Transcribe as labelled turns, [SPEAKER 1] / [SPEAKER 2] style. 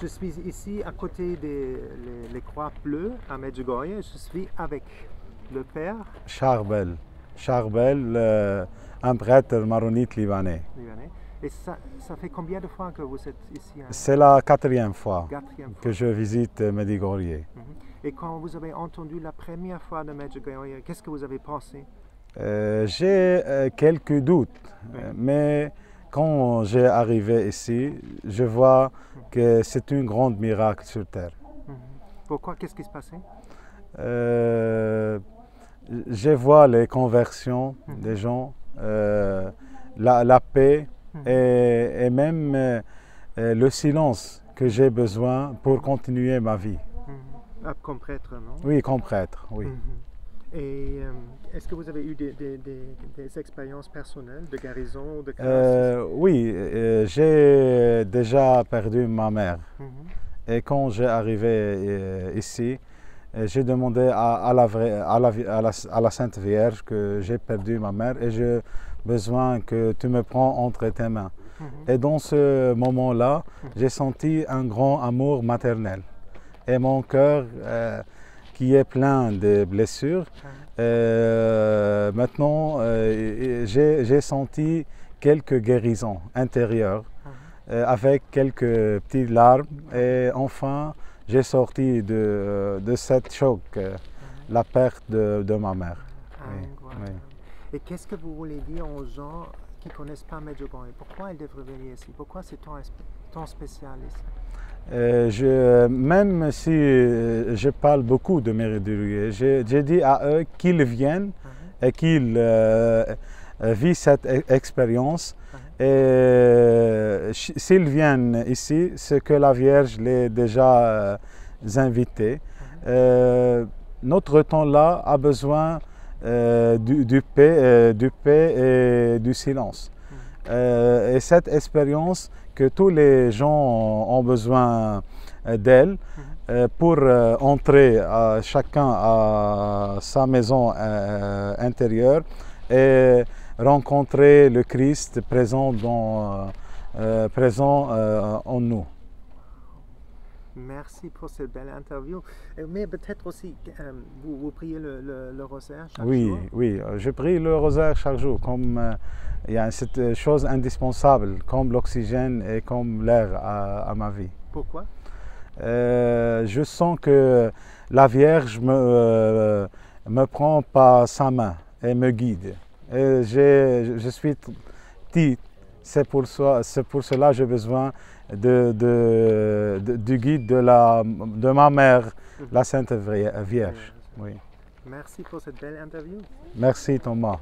[SPEAKER 1] Je suis ici à côté des les, les croix bleues à Medjugorje. Je suis avec le père
[SPEAKER 2] Charbel. Charbel, euh, un prêtre maronite libanais.
[SPEAKER 1] libanais. Et ça, ça fait combien de fois que vous êtes ici à
[SPEAKER 2] C'est la quatrième fois
[SPEAKER 1] quatrième fois
[SPEAKER 2] que je visite Medjugorje.
[SPEAKER 1] Mhm. Et quand vous avez entendu la première fois de Medjugorje, qu'est-ce que vous avez pensé?
[SPEAKER 2] Euh, j'ai euh, quelques doutes,
[SPEAKER 1] Oui.
[SPEAKER 2] mais quand j'ai arrivé ici, je vois que c'est un grand miracle sur Terre.
[SPEAKER 1] Mhm. Pourquoi? Qu'est-ce qui se passait?
[SPEAKER 2] Euh, je vois les conversions
[SPEAKER 1] Mhm.
[SPEAKER 2] des gens, euh, la, la paix
[SPEAKER 1] Mhm.
[SPEAKER 2] et, et même euh, le silence que j'ai besoin pour continuer ma vie.
[SPEAKER 1] Ah, Comme prêtre, non?
[SPEAKER 2] Oui, comme prêtre, oui.
[SPEAKER 1] Et euh, est-ce que vous avez eu des, des- des- des expériences personnelles de guérison, de
[SPEAKER 2] Euh, oui, euh, j'ai déjà perdu ma mère.
[SPEAKER 1] Mhm.
[SPEAKER 2] Et quand j'ai arrivé ici, j'ai demandé à, à la, vraie- à, la, vi- à la- à la Sainte Vierge que j'ai perdu ma mère et j'ai besoin que tu me prends entre tes mains.
[SPEAKER 1] Mhm.
[SPEAKER 2] Et dans ce moment-là,
[SPEAKER 1] Mhm.
[SPEAKER 2] j'ai senti un grand amour maternel. Et mon cœur, qui est plein de blessures,
[SPEAKER 1] Ah.
[SPEAKER 2] euh, maintenant, euh, j'ai senti quelques guérisons intérieures
[SPEAKER 1] Ah.
[SPEAKER 2] euh, avec quelques petites larmes. Et enfin, j'ai sorti de, de cette choc, euh, la perte de, de ma mère. Oui.
[SPEAKER 1] Et qu'est-ce que vous voulez dire aux gens qui ne connaissent pas Medjugorje? Pourquoi ils devraient venir ici? Pourquoi c'est tant, tant spécial ici?
[SPEAKER 2] Euh, je, même si euh, je parle beaucoup de Méridurier, j'ai dit à eux qu'ils viennent et qu'ils euh, euh, vivent cette e- expérience. Et euh, s'ils viennent ici, c'est que la Vierge les déjà euh, invités. Euh, notre temps-là a besoin euh, du, du paix, euh, du paix et du silence. Euh, et cette expérience que tous les gens ont besoin euh, d'elle euh, pour entrer à chacun à sa maison intérieure et rencontrer le Christ présent, dans, euh, présent euh, en nous.
[SPEAKER 1] Merci pour cette belle interview. Mais peut-être aussi, euh, vous, vous priez le, le- le rosaire chaque
[SPEAKER 2] Oui,
[SPEAKER 1] jour?
[SPEAKER 2] oui, euh, je prie le rosaire chaque jour comme euh, il y a cette chose indispensable, comme l'oxygène et comme l'air à, à ma vie.
[SPEAKER 1] Pourquoi?
[SPEAKER 2] Euh, je sens que la Vierge me, euh, me prend par sa main et me guide. Et je suis petit, c'est pour, ça- c'est pour cela que j'ai besoin de, de- de- du guide de, la, de ma mère, la Sainte Vierge. Oui.
[SPEAKER 1] Merci pour cette belle interview.
[SPEAKER 2] Merci Thomas.